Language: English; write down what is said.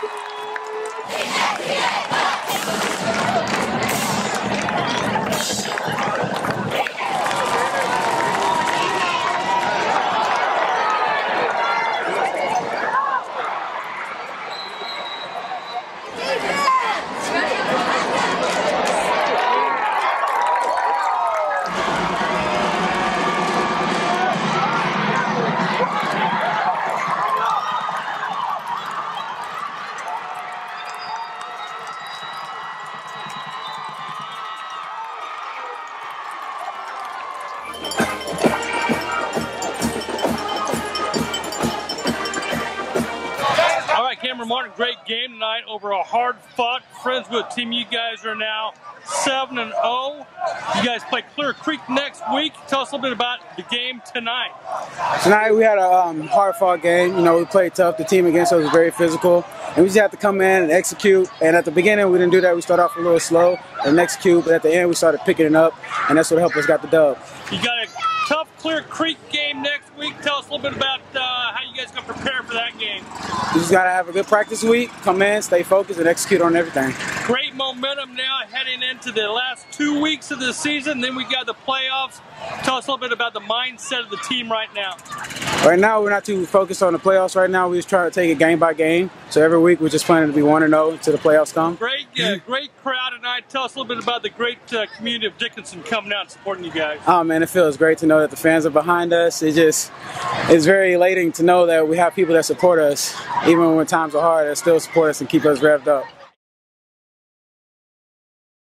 Viva, viva, viva! Cameron Martin, great game tonight over a hard-fought Friendswood team. You guys are now seven and zero. Oh. You guys play Clear Creek next week. Tell us a little bit about the game tonight. Tonight we had a um, hard-fought game. You know, we played tough. The team against us was very physical, and we just had to come in and execute. And at the beginning, we didn't do that. We started off a little slow and execute, but at the end, we started picking it up, and that's what helped us got the dub. You got a tough Clear Creek game next week. Tell us a little bit about uh, how you guys can prepare for that game. You just got to have a good practice week, come in, stay focused, and execute on everything. Great momentum now heading into the last two weeks of the season. Then we got the playoffs. Tell us a little bit about the mindset of the team right now. Right now, we're not too focused on the playoffs right now. We're just trying to take it game by game. So every week, we're just planning to be 1 0 until the playoffs come. Great, uh, great crowd tonight. Tell us a little bit about the great uh, community of Dickinson coming out and supporting you guys. Oh, man, it feels great to know that the fans are behind us. It just, it's very elating to know that we have people that support us, even when times are hard, that still support us and keep us revved up.